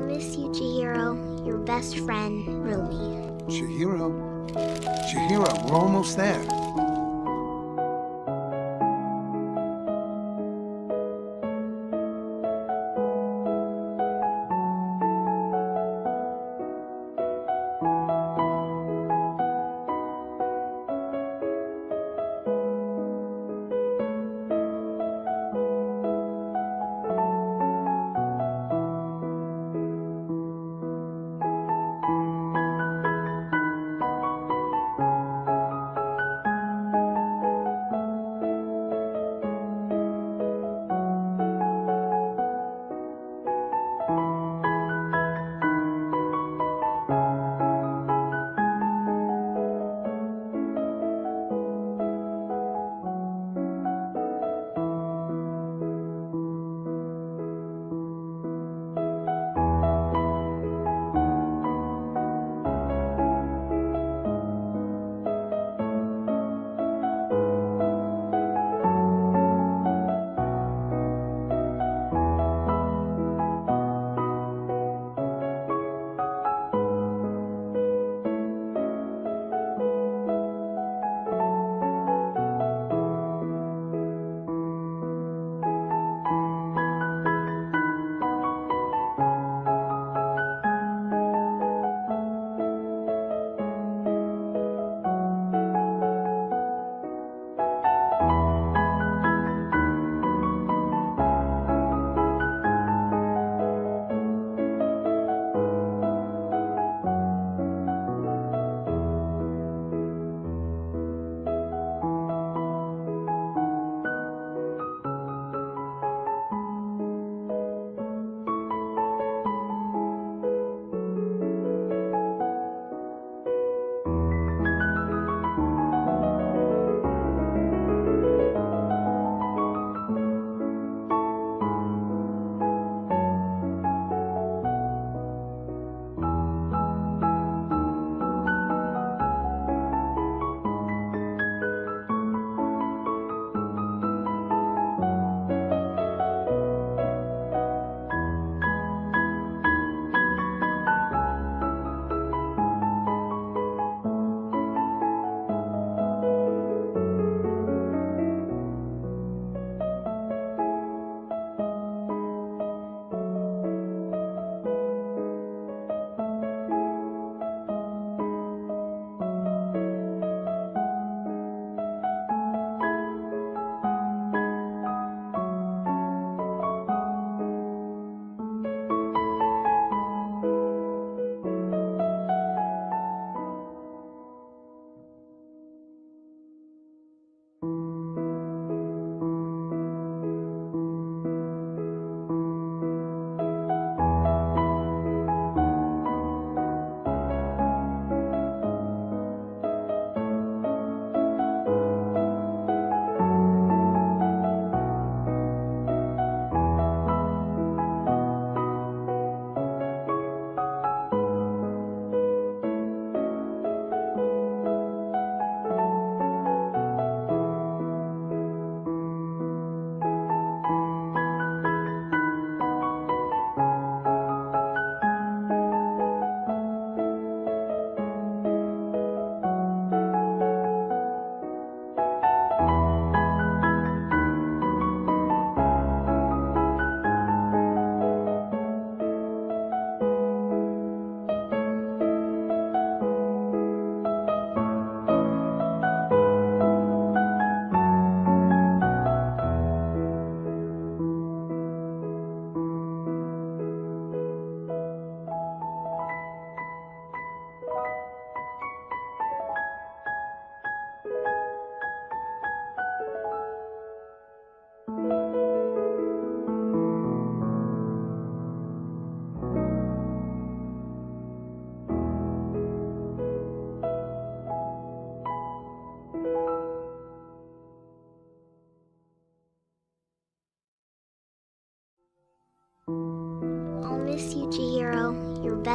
I'll miss you, Chihiro. Your best friend, Rumi. Chihiro? Chihiro, we're almost there.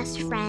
Best friend,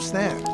almost there.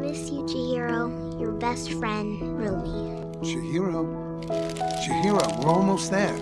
Miss you, Chihiro. Your best friend, Rumi. Chihiro? Chihiro, we're almost there.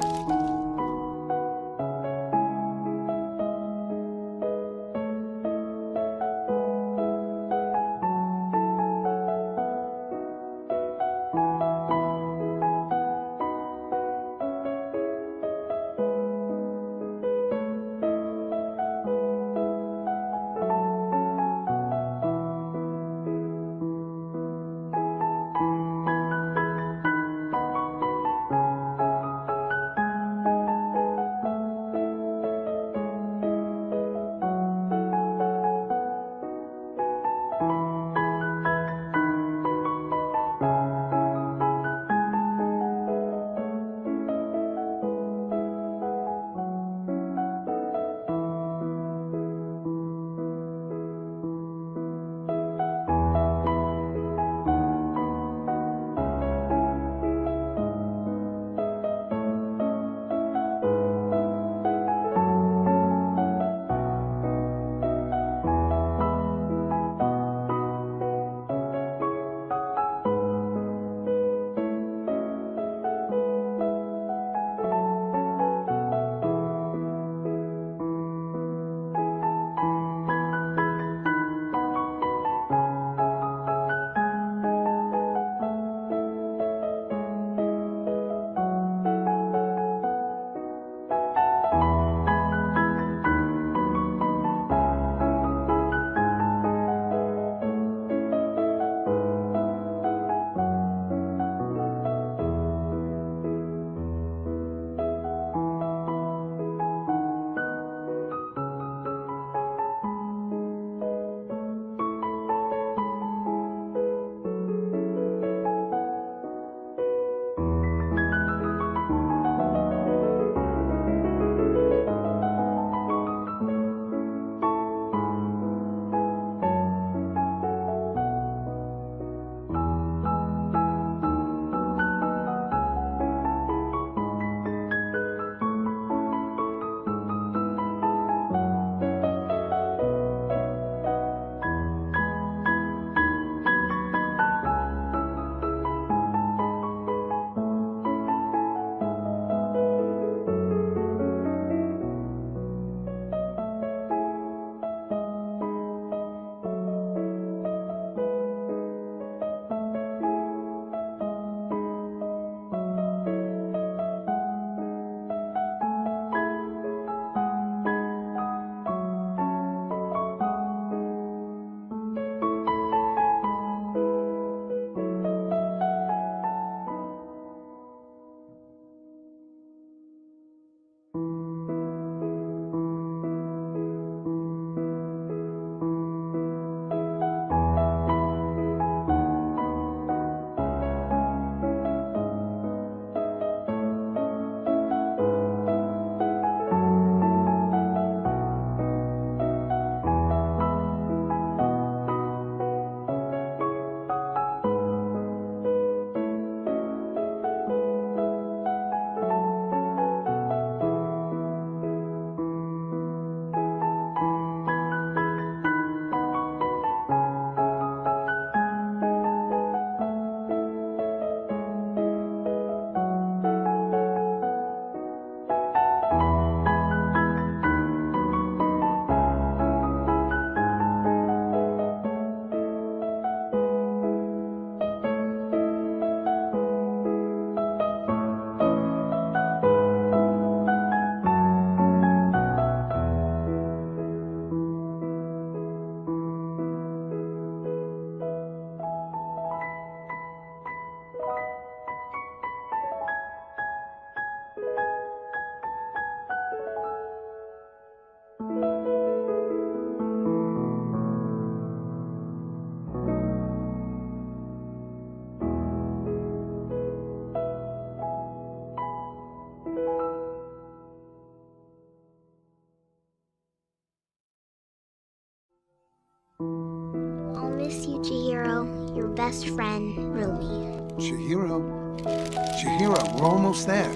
Best friend, Rumi. Chihiro? Chihiro, we're almost there.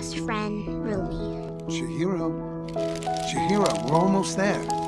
Best friend, Rumi. Chihiro. Chihiro, we're almost there.